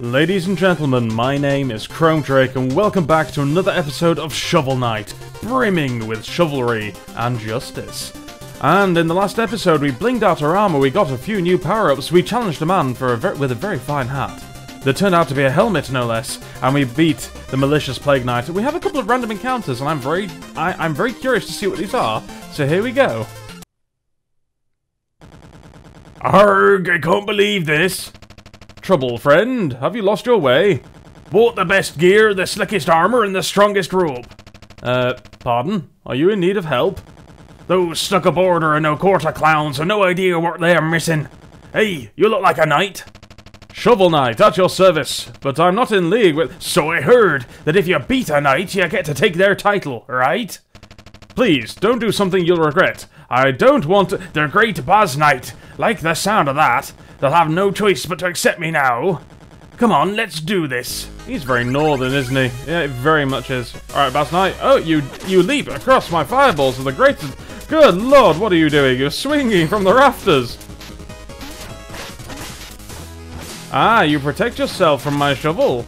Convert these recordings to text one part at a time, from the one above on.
Ladies and gentlemen, my name is ChromeDrake, and welcome back to another episode of Shovel Knight, brimming with chivalry and justice. And in the last episode, we blinged out our armor, we got a few new power-ups, we challenged a man for a with a very fine hat. That turned out to be a helmet, no less, and we beat the malicious Plague Knight. We have a couple of random encounters, and I'm very, I- I'm very curious to see what these are. So here we go. Arg! I can't believe this. Trouble, friend? Have you lost your way? Bought the best gear, the slickest armor, and the strongest rope. Uh, pardon? Are you in need of help? Those stuck aboard are no quarter clowns have no idea what they're missing. Hey, you look like a knight. Shovel Knight, at your service, but I'm not in league with. So I heard that if you beat a knight, you get to take their title, right? Please, don't do something you'll regret. I don't want. They're great Baz Knight. Like the sound of that. They'll have no choice but to accept me now. Come on, let's do this. He's very northern, isn't he? Yeah, it very much is. Alright, Baz Knight. Oh, you you leap across my fireballs with the greatest. Good lord, what are you doing? You're swinging from the rafters. Ah, you protect yourself from my shovel.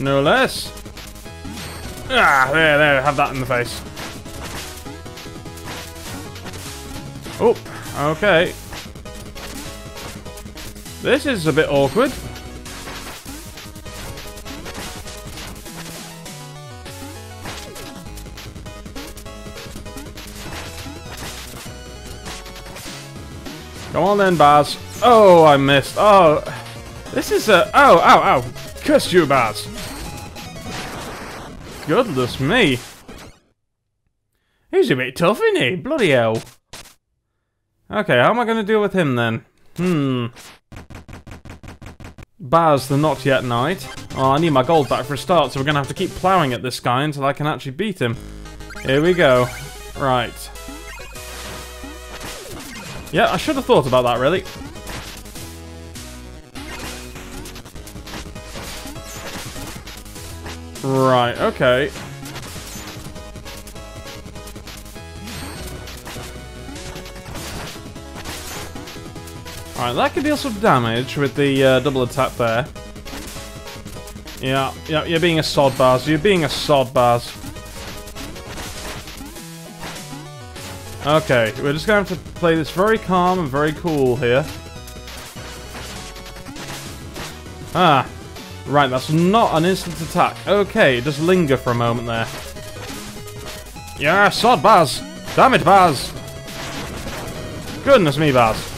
No less. Ah, there, there, have that in the face. Oh, okay. This is a bit awkward. Come on then, Baz. Oh, I missed. Oh, this is a... Oh, ow, ow. Curse you, Baz. Goodness me. He's a bit tough, isn't he? Bloody hell. Okay, how am I going to deal with him then? Hmm. Baz, the not yet knight. Oh, I need my gold back for a start, so we're going to have to keep ploughing at this guy until I can actually beat him. Here we go. Right. Yeah, I should have thought about that, really. Right, okay. Alright, that could deal some damage with the uh, double attack there. Yeah, yeah, you're being a sod, Baz. You're being a sod, Baz. Okay, we're just going to have to play this very calm and very cool here. Ah, right, that's not an instant attack. Okay, just linger for a moment there. Yeah, sod, Baz. Damn it, Baz. Goodness me, Baz.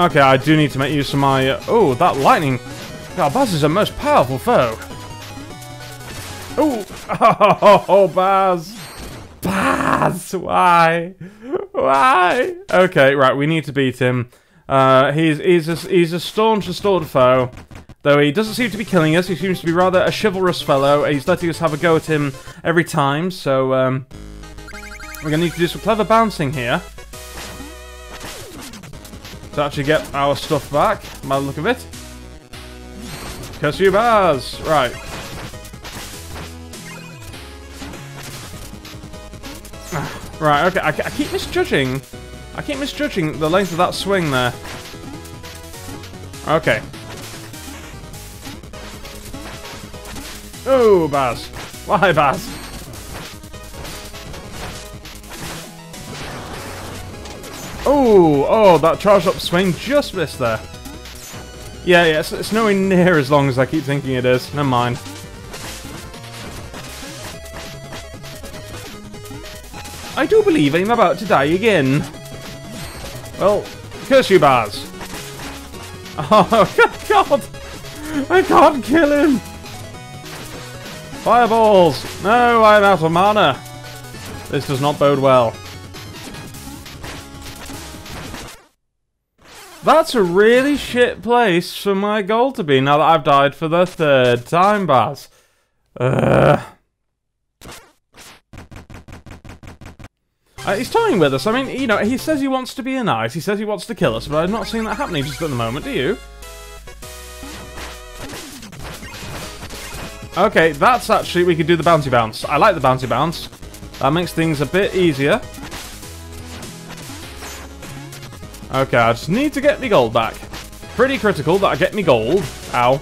Okay, I do need to make use of my... Uh, oh, that lightning... God, Baz is a most powerful foe. Ooh. Oh, oh, Baz. Baz! Why? Why? Okay, right, we need to beat him. Uh, he's he's a, he's a staunch restored foe. Though he doesn't seem to be killing us, he seems to be rather a chivalrous fellow. He's letting us have a go at him every time, so um, we're going to need to do some clever bouncing here to actually get our stuff back, by the look of it. Curse you Baz! Right. Right, okay, I, I keep misjudging. I keep misjudging the length of that swing there. Okay. Oh, Baz. Why, Baz? Oh, oh, that charged up swing just missed there. Yeah, yeah, it's, it's nowhere near as long as I keep thinking it is. Never mind. I do believe I'm about to die again. Well, curse you, Baz. Oh, God! I can't kill him! Fireballs! No, I'm out of mana. This does not bode well. That's a really shit place for my goal to be now that I've died for the third time, Baz. Uh, he's toying with us. I mean, you know, he says he wants to be a knight. He says he wants to kill us, but I've not seen that happening just at the moment, do you? Okay, that's actually... We could do the bouncy bounce. I like the bouncy bounce. That makes things a bit easier. Okay, I just need to get the gold back. pretty critical that I get me gold. Ow.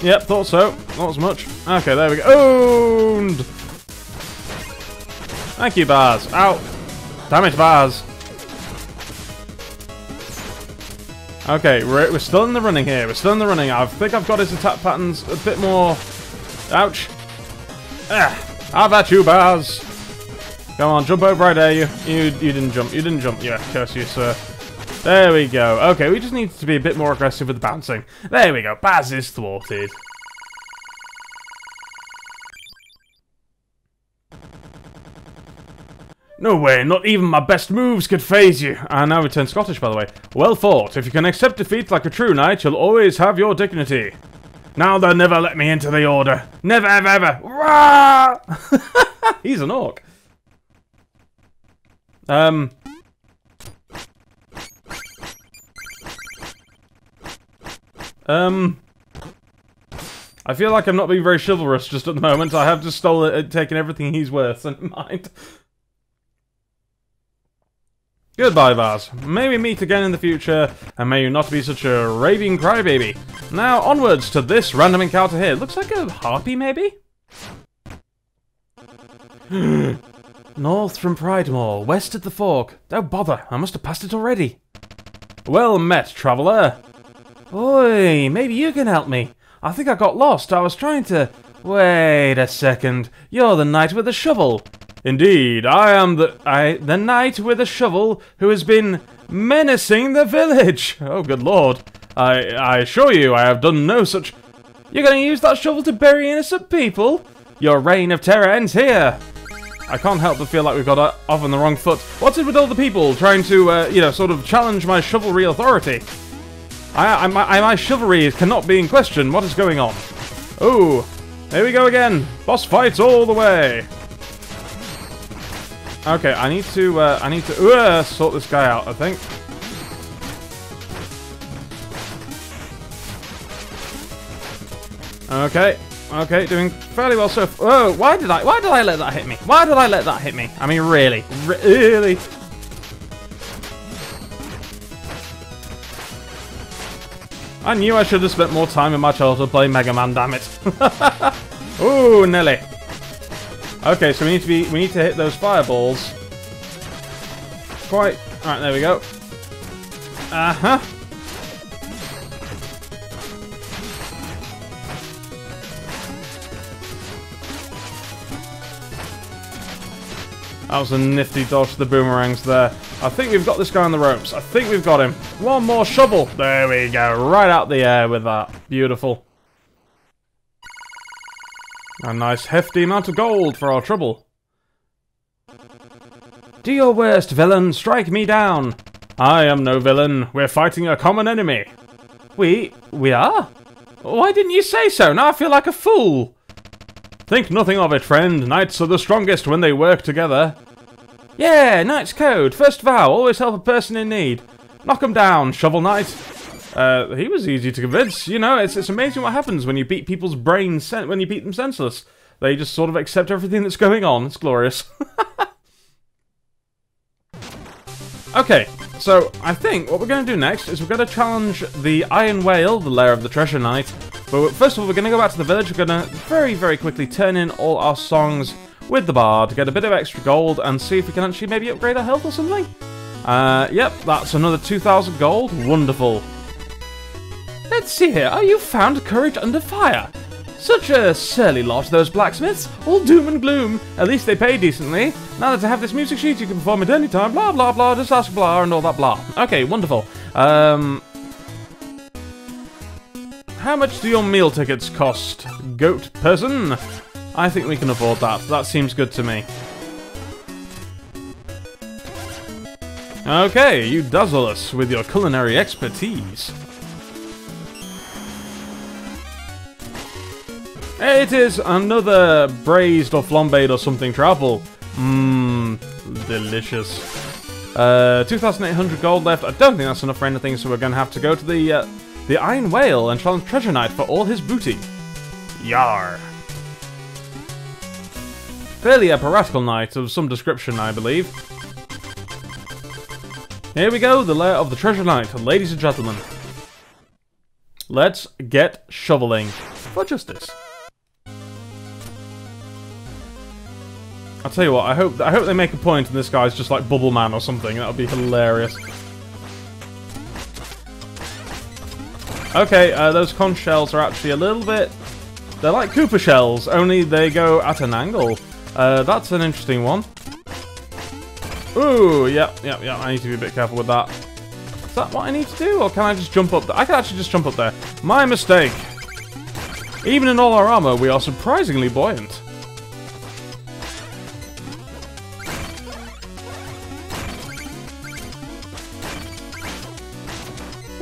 Yep, thought so. Not as much. Okay, there we go. Owned! Thank you, Baz. Ow. Damn it, Baz. Okay, we're, we're still in the running here. We're still in the running. I think I've got his attack patterns a bit more... Ouch. Ah, how about you, Baz? Come on, jump over, I dare you. You you didn't jump. You didn't jump. Yeah, curse you, sir. There we go. Okay, we just need to be a bit more aggressive with the bouncing. There we go. Baz is thwarted. No way, not even my best moves could phase you. I now return Scottish, by the way. Well fought. If you can accept defeat like a true knight, you'll always have your dignity. Now they'll never let me into the order. Never, ever, ever. He's an orc. Um. Um. I feel like I'm not being very chivalrous just at the moment. I have just stolen, uh, taken everything he's worth, so never mind. Goodbye, Baz. May we meet again in the future, and may you not be such a raving crybaby. Now, onwards to this random encounter here. Looks like a harpy, maybe? North from Pridemoor, west at the fork. Don't bother, I must have passed it already. Well met, traveller. Oi, maybe you can help me. I think I got lost. I was trying to... Wait a second. You're the knight with the shovel. Indeed, I am the I the knight with a shovel who has been menacing the village. Oh, good lord. I I assure you I have done no such... You're going to use that shovel to bury innocent people? Your reign of terror ends here. I can't help but feel like we've got off on the wrong foot. What's it with all the people trying to, uh, you know, sort of challenge my chivalry authority? I, I, my, my chivalry cannot be in question. What is going on? Oh, here we go again. Boss fights all the way. Okay, I need to, uh, I need to uh, sort this guy out, I think. Okay, Okay, doing fairly well so far. Oh, why did I, why did I let that hit me? Why did I let that hit me? I mean, really? Really? I knew I should have spent more time in my childhood playing Mega Man, damn it. Ooh, Nelly. Okay, so we need to be, we need to hit those fireballs. Quite, alright, there we go. Uh-huh. That was a nifty dodge to the boomerangs there. I think we've got this guy on the ropes. I think we've got him. One more shovel. There we go. Right out the air with that. Beautiful. A nice hefty amount of gold for our trouble. Do your worst, villain. Strike me down. I am no villain. We're fighting a common enemy. We... we are? Why didn't you say so? Now I feel like a fool. Think nothing of it, friend. Knights are the strongest when they work together. Yeah, Knight's Code. First vow, always help a person in need. Knock 'em down, Shovel Knight. Uh, he was easy to convince. You know, it's, it's amazing what happens when you beat people's brains, when you beat them senseless. They just sort of accept everything that's going on. It's glorious. okay, so I think what we're going to do next is we're going to challenge the Iron Whale, the lair of the Treasure Knight, but first of all, we're going to go back to the village. We're going to very, very quickly turn in all our songs with the bard, to get a bit of extra gold, and see if we can actually maybe upgrade our health or something. Uh, yep, that's another 2,000 gold. Wonderful. Let's see here. Are you found courage under fire? Such a surly lot, those blacksmiths. All doom and gloom. At least they pay decently. Now that I have this music sheet, you can perform at any time. Blah, blah, blah. Just ask blah and all that blah. Okay, wonderful. Um, how much do your meal tickets cost, goat person? I think we can afford that. That seems good to me. Okay, you dazzle us with your culinary expertise. It is another braised or flambéed or something travel. Mmm, delicious. Uh, 2,800 gold left. I don't think that's enough for anything, so we're going to have to go to the uh, the Iron Whale and challenge Treasure Knight for all his booty. Yar. Clearly a piratical knight of some description, I believe. Here we go, the lair of the treasure knight, ladies and gentlemen. Let's get shoveling for justice. I'll tell you what, I hope I hope they make a point and this guy's just like Bubble Man or something. That would be hilarious. Okay, uh, those conch shells are actually a little bit... They're like Koopa shells, only they go at an angle. Uh, that's an interesting one. Ooh, yep, yep, yep, I need to be a bit careful with that. Is that what I need to do, or can I just jump up there? I can actually just jump up there. My mistake. Even in all our armor, we are surprisingly buoyant.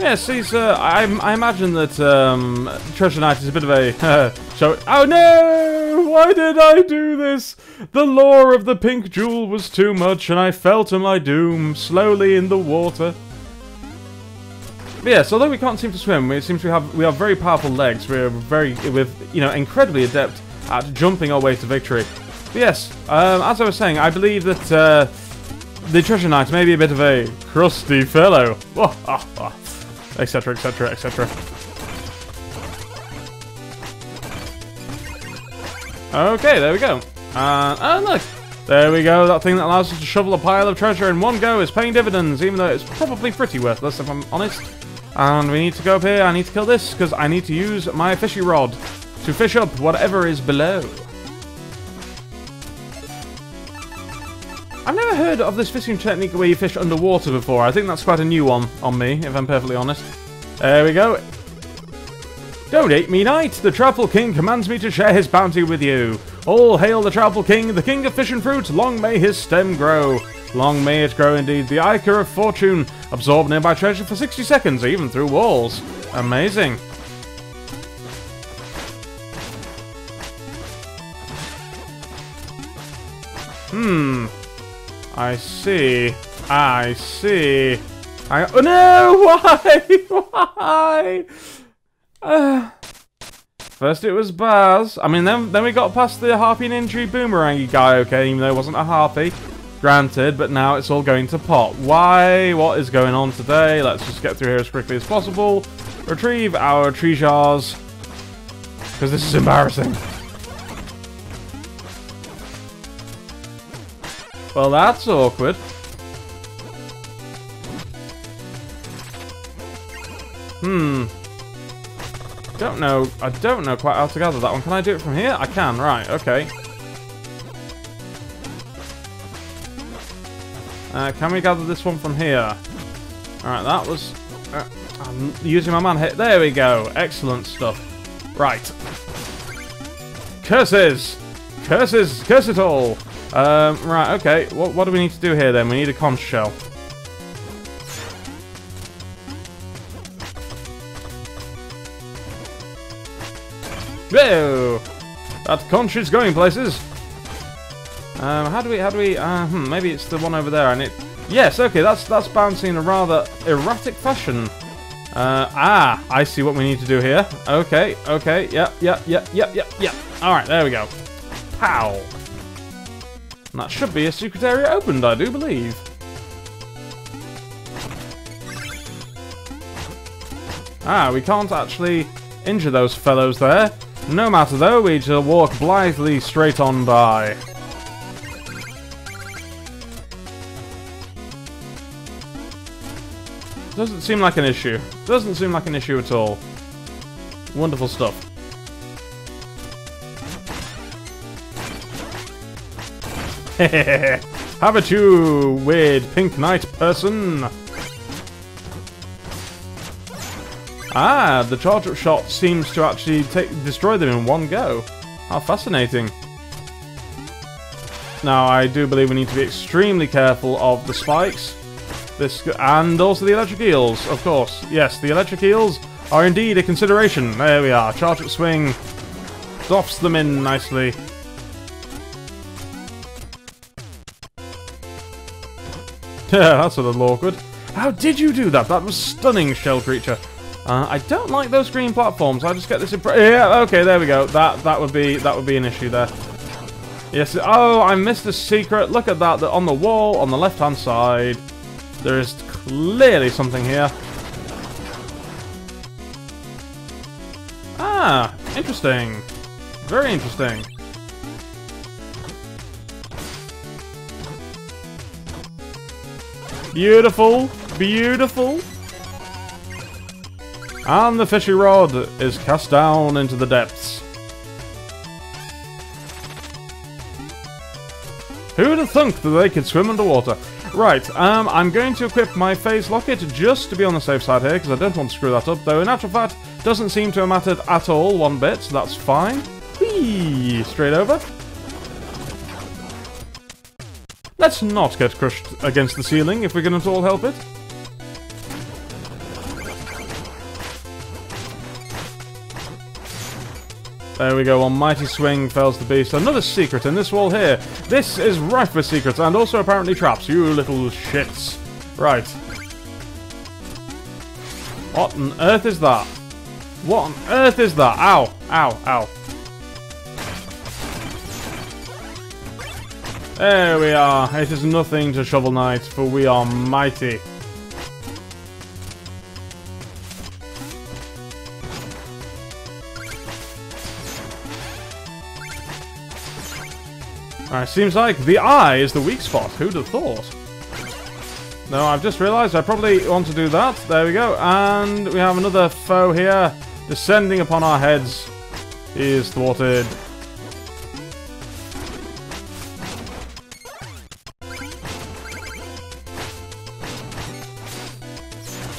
Yes, he's, uh, I, I imagine that, um, Treasure Knight is a bit of a, show. Oh no! Why did I do this? The lure of the pink jewel was too much and I fell to my doom, slowly in the water. Yes, although we can't seem to swim, it seems we have we have very powerful legs. We're very, with you know, incredibly adept at jumping our way to victory. But yes, um, as I was saying, I believe that uh, the treasure knight may be a bit of a crusty fellow. Etc, etc, etc. Okay, there we go. Uh, and look, there we go. That thing that allows us to shovel a pile of treasure in one go is paying dividends, even though it's probably pretty worthless, if I'm honest. And we need to go up here. I need to kill this, because I need to use my fishy rod to fish up whatever is below. I've never heard of this fishing technique where you fish underwater before. I think that's quite a new one on me, if I'm perfectly honest. There we go. Don't eat me, knight. The Troupple King commands me to share his bounty with you. All hail the Troupple King, the king of fish and fruit. Long may his stem grow. Long may it grow indeed. The Ichor of Fortune. Absorb nearby treasure for 60 seconds, even through walls. Amazing. I see. I see. I oh no! Why? Why? Uh, first it was Baz. I mean, then then we got past the harpy ninja boomerangy guy. Okay, even though it wasn't a harpy, granted. But now it's all going to pot. Why? What is going on today? Let's just get through here as quickly as possible. Retrieve our treasures because this is embarrassing. Well, that's awkward. Hmm. Don't know. I don't know quite how to gather that one. Can I do it from here? I can. Right. Okay. Uh, can we gather this one from here? Alright, that was... Uh, I'm using my man hit. There we go. Excellent stuff. Right. Curses! Curses! Curse it all! Um, right, okay. What, what do we need to do here then? We need a conch shell. Whoa! That conch is going places. Um, how do we, how do we, uh, hmm, maybe it's the one over there and it, yes, okay, that's, that's bouncing in a rather erratic fashion. Uh, ah, I see what we need to do here. Okay, okay, yep, yep, yep, yep, yep, yep. Alright, there we go. Pow! And that should be a secret area opened, I do believe. Ah, we can't actually injure those fellows there. No matter though, we shall walk blithely straight on by. Doesn't seem like an issue. Doesn't seem like an issue at all. Wonderful stuff. Have it you, weird pink knight person! Ah, the charge-up shot seems to actually take, destroy them in one go. How fascinating. Now, I do believe we need to be extremely careful of the spikes. This And also the electric eels, of course. Yes, the electric eels are indeed a consideration. There we are. Charge-up swing. Doffs them in nicely. Yeah, that's a little awkward. How did you do that? That was stunning, shell creature. Uh, I don't like those green platforms. I just get this impression. Yeah, okay, there we go. That that would be that would be an issue there. Yes. Oh, I missed a secret. Look at that. On the wall on the left-hand side. There is clearly something here. Ah, interesting. Very interesting. Beautiful, beautiful. And the fishy rod is cast down into the depths. Who'd have thunk that they could swim underwater? Right, um, I'm going to equip my phase locket just to be on the safe side here, because I don't want to screw that up, though in actual fact, doesn't seem to have mattered at all one bit, so that's fine. Whee! Straight over. Let's not get crushed against the ceiling if we can at all help it. There we go, on Mighty Swing fells the beast. Another secret in this wall here. This is rife with secrets and also apparently traps, you little shits. Right. What on earth is that? What on earth is that? Ow, ow, ow. There we are. It is nothing to Shovel Knight, for we are mighty. Uh, Alright, seems like the eye is the weak spot. Who'd have thought? No, I've just realised I probably want to do that. There we go. And we have another foe here descending upon our heads. He is thwarted.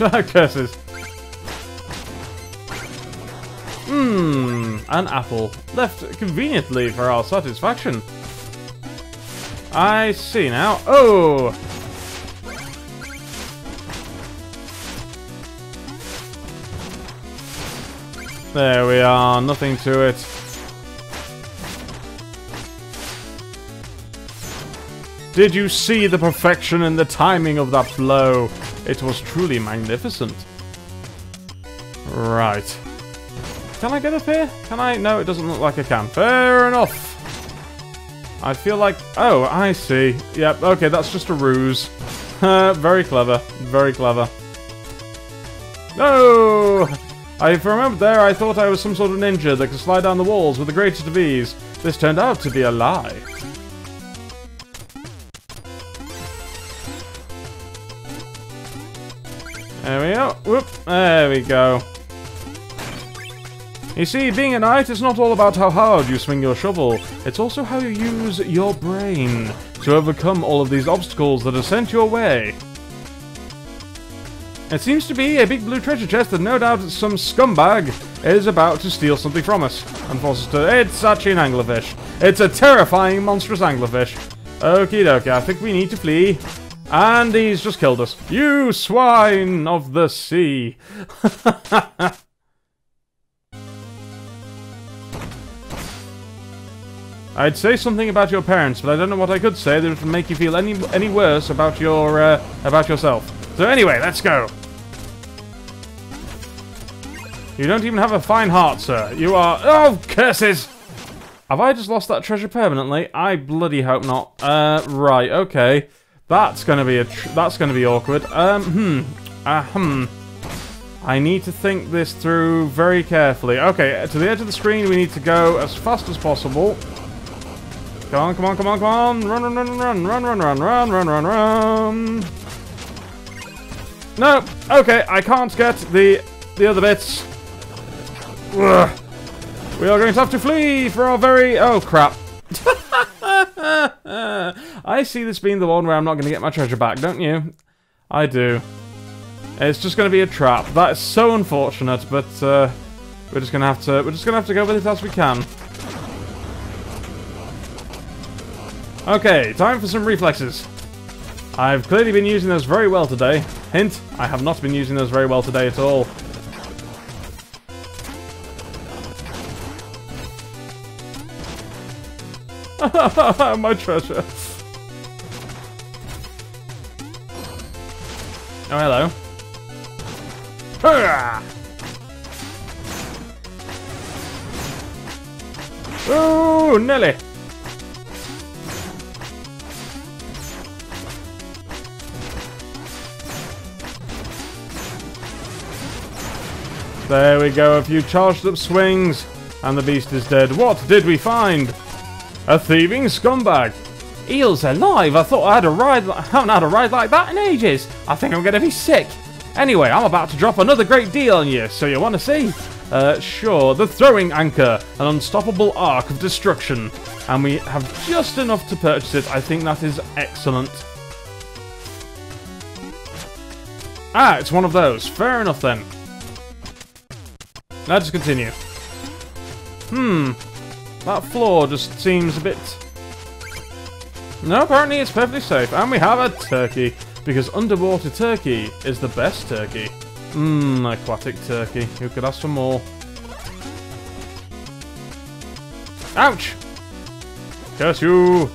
Curses. Hmm, an apple. Left conveniently for our satisfaction. I see now. Oh! There we are, nothing to it. Did you see the perfection and the timing of that blow? It was truly magnificent. Right. Can I get up here? Can I? No, it doesn't look like I can. Fair enough. I feel like... Oh, I see. Yep, okay, that's just a ruse. very clever. Very clever. No! I remember there I thought I was some sort of ninja that could slide down the walls with the greatest of ease. This turned out to be a lie. Go. Whoop. There we go. You see, being a knight is not all about how hard you swing your shovel, it's also how you use your brain to overcome all of these obstacles that are sent your way. It seems to be a big blue treasure chest that no doubt some scumbag is about to steal something from us and force us to... It's actually an anglerfish. It's a terrifying, monstrous anglerfish. Okie dokie, I think we need to flee. And he's just killed us. You swine of the sea! I'd say something about your parents, but I don't know what I could say that would make you feel any any worse about your uh, about yourself. So anyway, let's go. You don't even have a fine heart, sir. You are... Oh, curses! Have I just lost that treasure permanently? I bloody hope not. Uh, right, okay. That's gonna be a... that's gonna be awkward. Um, hmm. Uh, hmm. I need to think this through very carefully. Okay, to the edge of the screen, we need to go as fast as possible. Come on, come on, come on, come on. Run, run, run, run, run, run, run, run, run, run, run. No. Okay, I can't get the the other bits. Ugh. We are going to have to flee for our very... Oh, crap. I see this being the one where I'm not going to get my treasure back, don't you? I do. It's just going to be a trap. That is so unfortunate, but uh, we're just going to have to we're just going to have to go with it as we can. Okay, time for some reflexes. I've clearly been using those very well today. Hint, I have not been using those very well today at all. My treasure. Oh, hello. Oh, Nelly! There we go, a few charged up swings, and the beast is dead. What did we find? A thieving scumbag. Eel's alive. I thought I had a ride. I haven't had a ride like that in ages. I think I'm gonna be sick. Anyway, I'm about to drop another great deal on you, so you want to see? Uh, sure, the throwing anchor, an unstoppable arc of destruction. And we have just enough to purchase it. I think that is excellent. Ah, it's one of those. Fair enough then. Let's continue. Hmm. That floor just seems a bit... No, apparently it's perfectly safe. And we have a turkey. Because underwater turkey is the best turkey. Mmm, aquatic turkey. Who could ask for more? Ouch! Curse you!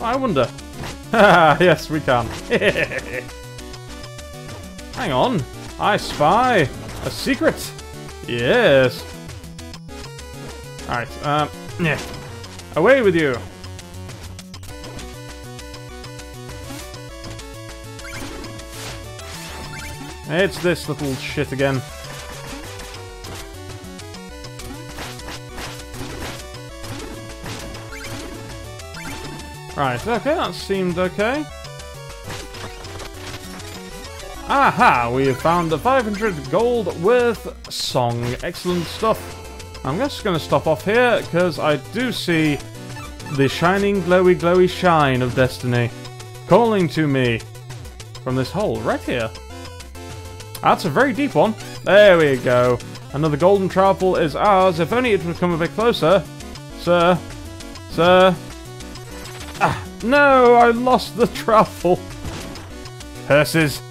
I wonder. yes, we can. Hang on. I spy. A secret. Yes. Alright, um, Away with you. It's this little shit again. Right, okay, that seemed okay. Aha, we have found the 500 gold worth song. Excellent stuff. I'm just going to stop off here, because I do see the shining glowy glowy shine of destiny calling to me from this hole right here. That's a very deep one. There we go. Another golden trowel is ours. If only it would come a bit closer. Sir. Sir. Ah, no, I lost the trowel. Curses.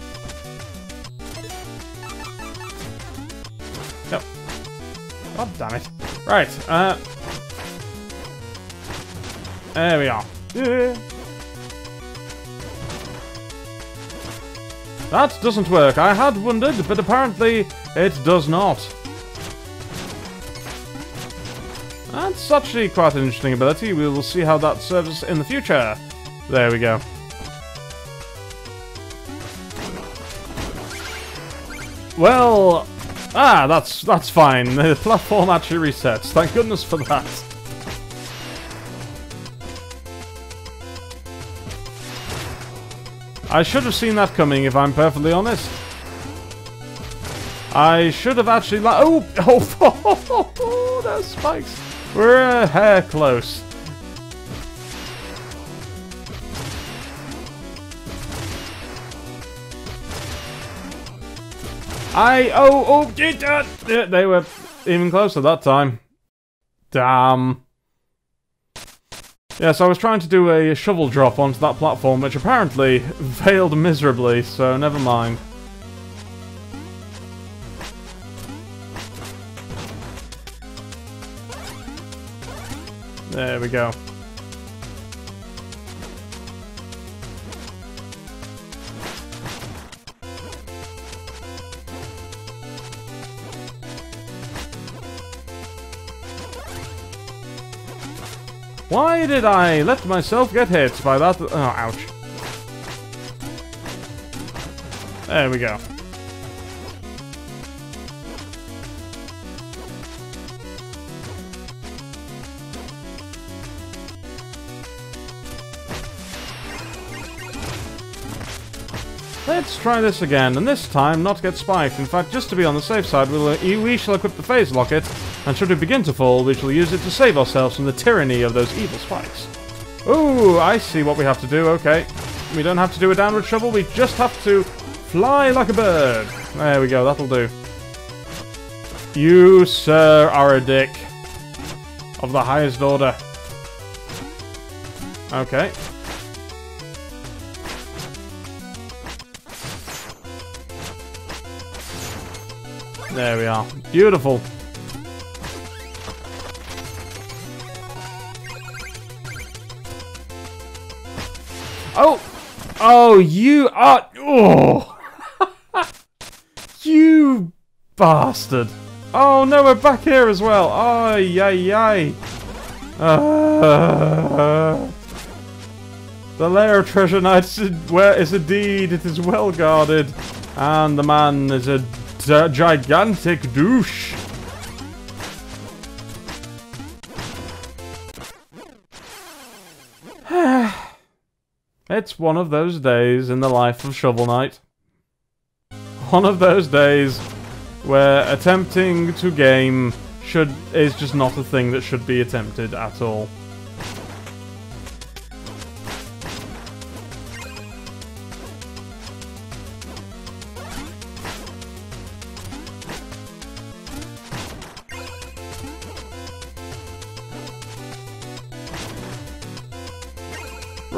God damn it. Right, uh... There we are. That doesn't work. I had wondered, but apparently it does not. That's actually quite an interesting ability. We will see how that serves in the future. There we go. Well, ah, that's that's fine. The platform actually resets. Thank goodness for that. I should have seen that coming, if I'm perfectly honest. I should have actually like oh oh, oh, those spikes. We're a hair close. I oh oh did that. They were even closer that time. Damn. Yes, I was trying to do a shovel drop onto that platform, which apparently failed miserably, so never mind. There we go. Why did I let myself get hit by that? Oh, ouch. There we go. Let's try this again, and this time not get spiked. In fact, just to be on the safe side, we'll, uh, we shall equip the phase locket, and should it begin to fall, we shall use it to save ourselves from the tyranny of those evil spikes. Ooh, I see what we have to do, okay. We don't have to do a downward shovel, we just have to fly like a bird. There we go, that'll do. You, sir, are a dick. Of the highest order. Okay. There we are. Beautiful. Oh! Oh, you are... Oh! you bastard. Oh no, we're back here as well. Oh, yay, yay. Uh, the lair of treasure knights where is a deed. It is well guarded. And the man is a gigantic douche. It's one of those days in the life of Shovel Knight. One of those days where attempting to game should is just not a thing that should be attempted at all.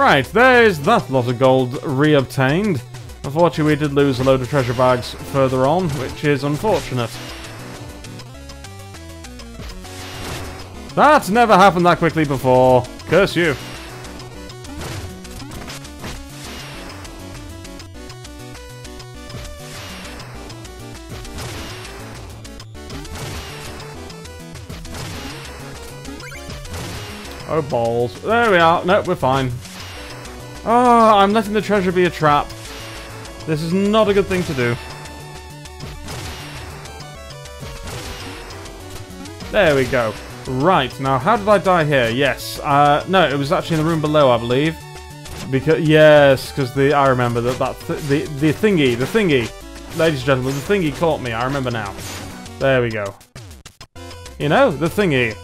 Right, there's that lot of gold reobtained. Unfortunately, we did lose a load of treasure bags further on, which is unfortunate. That's never happened that quickly before. Curse you. Oh, balls. There we are. Nope, we're fine. Oh, I'm letting the treasure be a trap. This is not a good thing to do. There we go. Right, now how did I die here? Yes, uh, no, it was actually in the room below, I believe. Because, yes, because the, I remember that, that th the, the thingy, the thingy, ladies and gentlemen, the thingy caught me, I remember now. There we go. You know, the thingy.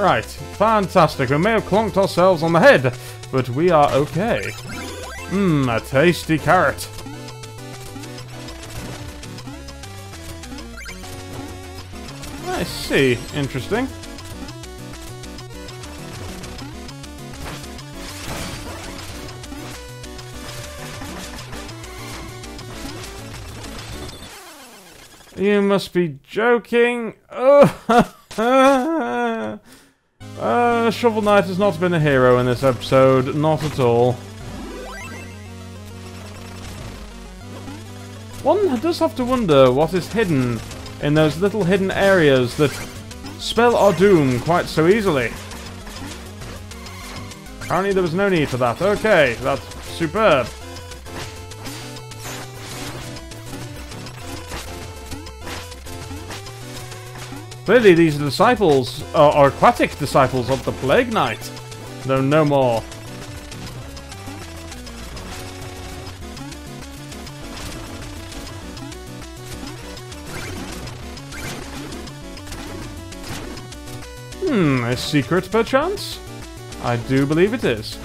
Right, fantastic. We may have clonked ourselves on the head, but we are okay. Mmm, a tasty carrot. I see. Interesting. You must be joking. Oh, Shovel Knight has not been a hero in this episode, not at all. One does have to wonder what is hidden in those little hidden areas that spell our doom quite so easily. Apparently there was no need for that. Okay, that's superb. Clearly these disciples, uh, are aquatic disciples of the Plague Knight. Though no more. Hmm, a secret perchance? I do believe it is.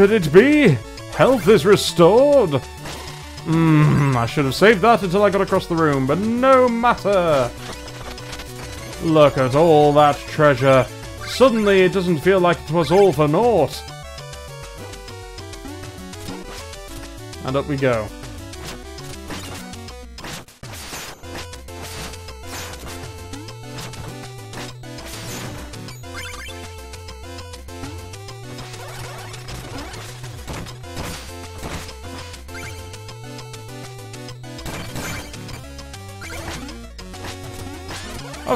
Could it be? Health is restored! Hmm, I should have saved that until I got across the room, but no matter! Look at all that treasure. Suddenly it doesn't feel like it was all for naught. And up we go.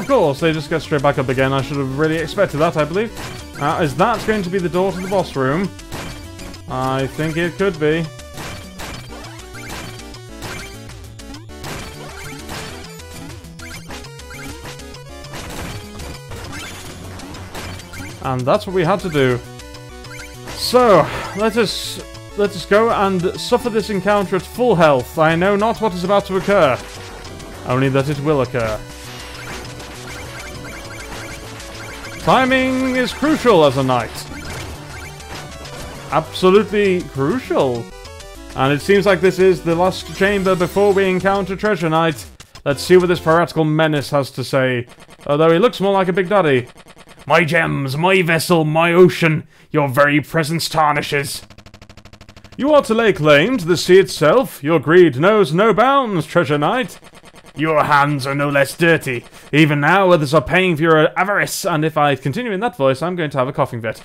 Of course, they just get straight back up again. I should have really expected that, I believe. Uh, is that going to be the door to the boss room? I think it could be. And that's what we had to do. So, let us let us go and suffer this encounter at full health. I know not what is about to occur, only that it will occur. Timing is crucial as a knight. Absolutely crucial. And it seems like this is the last chamber before we encounter Treasure Knight. Let's see what this piratical menace has to say. Although he looks more like a big daddy. My gems, my vessel, my ocean, your very presence tarnishes. You are to lay claim to the sea itself. Your greed knows no bounds, treasure knight. Your hands are no less dirty. Even now, others are paying for your avarice, and if I continue in that voice, I'm going to have a coughing fit.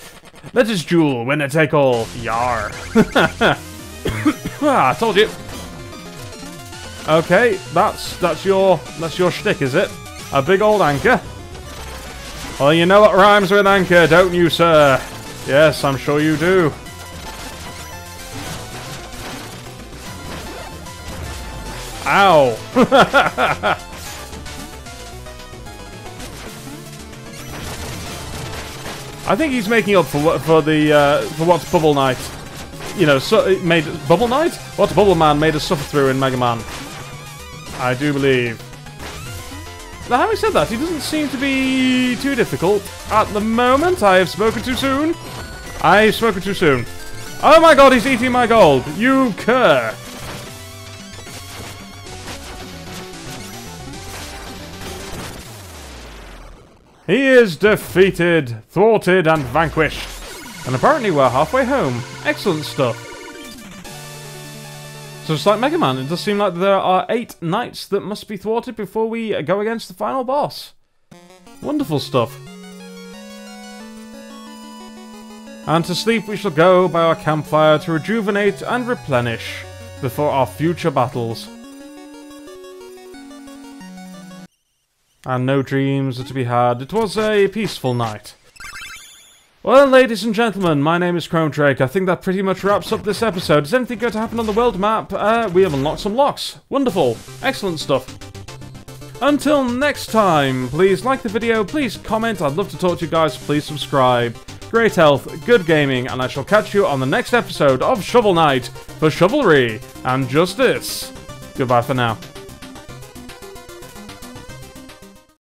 Let us duel, winner take all. Yar. ah, I told you. Okay, that's that's your that's your shtick, is it? A big old anchor. Well, you know what rhymes with anchor, don't you, sir? Yes, I'm sure you do. Ow! I think he's making up for what for the uh, for what's Bubble Knight, you know, made Bubble Knight. What's Bubble Man made us suffer through in Mega Man. I do believe. Now, having said that, he doesn't seem to be too difficult at the moment. I have spoken too soon. I've spoken too soon. Oh my god, he's eating my gold. You cur. He is defeated, thwarted, and vanquished. And apparently we're halfway home. Excellent stuff. So just like Mega Man, it does seem like there are eight knights that must be thwarted before we go against the final boss. Wonderful stuff. And to sleep we shall go by our campfire to rejuvenate and replenish before our future battles. And no dreams are to be had. It was a peaceful night. Well, ladies and gentlemen, my name is ChromeDrake. I think that pretty much wraps up this episode. Is anything going to happen on the world map? Uh, we have unlocked some locks. Wonderful. Excellent stuff. Until next time, please like the video, please comment, I'd love to talk to you guys, please subscribe. Great health, good gaming, and I shall catch you on the next episode of Shovel Knight for chivalry and justice. Goodbye for now.